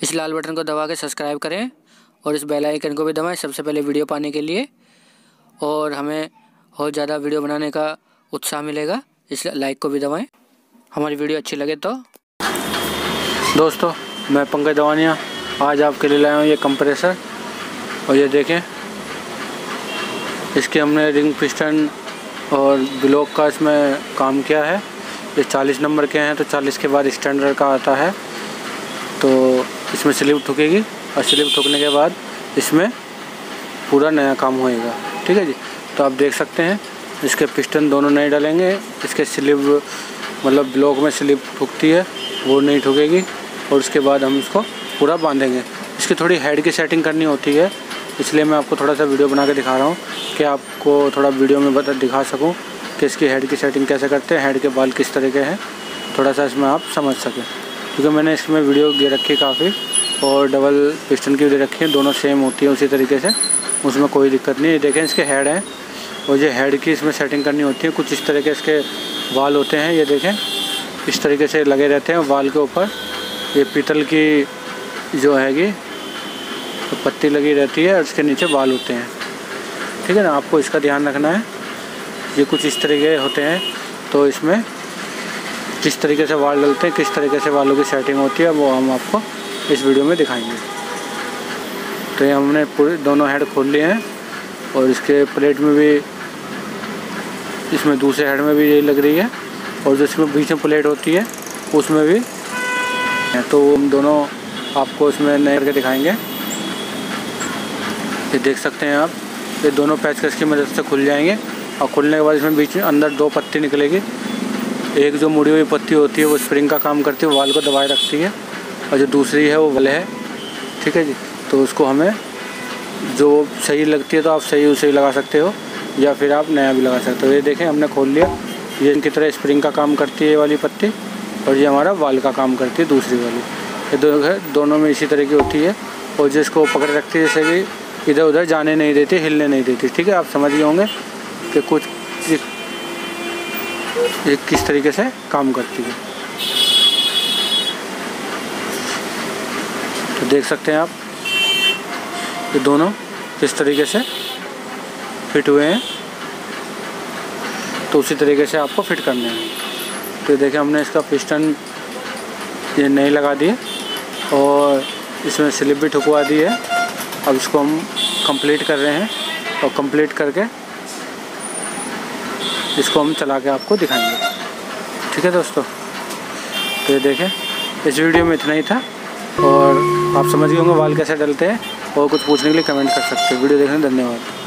इस लाल बटन को दबा के सब्सक्राइब करें और इस बेल आइकन को भी दबाएँ सबसे पहले वीडियो पाने के लिए। और हमें और ज़्यादा वीडियो बनाने का उत्साह मिलेगा इसलिए लाइक को भी दबाएँ। हमारी वीडियो अच्छी लगे तो। दोस्तों, मैं पंकज दवानिया, आज आपके लिए लाया हूँ ये कंप्रेसर। और ये देखें, इसके हमने रिंग पिस्टन और ब्लॉक का इसमें काम किया है। ये 40 नंबर के हैं तो 40 के बाद स्टैंडर्ड का आता है। तो इसमें स्लिप ठुकेगी और स्लिप ठुकने के बाद इसमें पूरा नया काम होएगा। ठीक है जी? तो आप देख सकते हैं, इसके पिस्टन दोनों नए डालेंगे, इसके स्लिप मतलब ब्लॉक में स्लिप ठुकती है, वो नहीं ठुकेगी और उसके बाद हम इसको पूरा बांधेंगे। इसकी थोड़ी हेड की सेटिंग करनी होती है, इसलिए मैं आपको थोड़ा सा वीडियो बना के दिखा रहा हूँ कि आपको थोड़ा वीडियो में बता दिखा सकूँ कि इसकी हेड की सेटिंग कैसे करते हैं, हेड के बाल किस तरह के हैं। थोड़ा सा इसमें आप समझ सकें। क्योंकि मैंने इसमें वीडियो दे रखी है काफ़ी, और डबल पिस्टन की दे रखी है, दोनों सेम होती है उसी तरीके से, उसमें कोई दिक्कत नहीं है। देखें, इसके हेड हैं, और ये हेड की इसमें सेटिंग करनी होती है, कुछ इस तरह के इसके वाल होते हैं, ये देखें, इस तरीके से लगे रहते हैं वाल के ऊपर। ये पीतल की जो हैगी तो पत्ती लगी रहती है, और इसके नीचे बाल होते हैं। ठीक है ना, आपको इसका ध्यान रखना है। ये कुछ इस तरीके होते हैं तो इसमें किस तरीके से वाल डलते हैं, किस तरीके से वालों की सेटिंग होती है, वो हम आपको इस वीडियो में दिखाएँगे। तो ये हमने पूरे दोनों हेड खोल लिए हैं और इसके प्लेट में भी, इसमें दूसरे हेड में भी ये लग रही है और जो इसमें बीच में प्लेट होती है, उसमें भी। तो हम दोनों आपको इसमें नए करके दिखाएँगे। ये देख सकते हैं आप, ये दोनों पैचकस की मदद से खुल जाएँगे और खुलने के बाद इसमें बीच में अंदर दो पत्ती निकलेगी। एक जो मुड़ी हुई पत्ती होती है, वो स्प्रिंग का काम करती है वाल को दबाए रखती है। और जो दूसरी है, वो वल है। ठीक है जी? तो उसको हमें जो सही लगती है तो आप सही उसे लगा सकते हो, या फिर आप नया भी लगा सकते हो। ये देखें, हमने खोल लिया। ये इनकी तरह स्प्रिंग का काम करती है, ये वाली पत्ती। और ये हमारा वाल का काम करती है, दूसरी वाली। ये दो है दोनों में इसी तरह की होती है। और जिसको पकड़ रखती है, जैसे कि इधर उधर जाने नहीं देती, हिलने नहीं देती। ठीक है? आप समझ गए होंगे कि कुछ ये किस तरीके से काम करती है। तो देख सकते हैं आप, ये दोनों किस तरीके से फिट हुए हैं। तो उसी तरीके से आपको फिट करने हैं। तो देखें हमने इसका पिस्टन ये नहीं लगा दिए और इसमें स्लिप भी ठुकवा दी है। अब इसको हम कंप्लीट कर रहे हैं और कंप्लीट करके इसको हम चला के आपको दिखाएँगे। ठीक है दोस्तों? तो ये देखें, इस वीडियो में इतना ही था। और आप समझ गए होंगे बाल कैसे डलते हैं और कुछ पूछने के लिए कमेंट कर सकते हैं। वीडियो देखने धन्यवाद।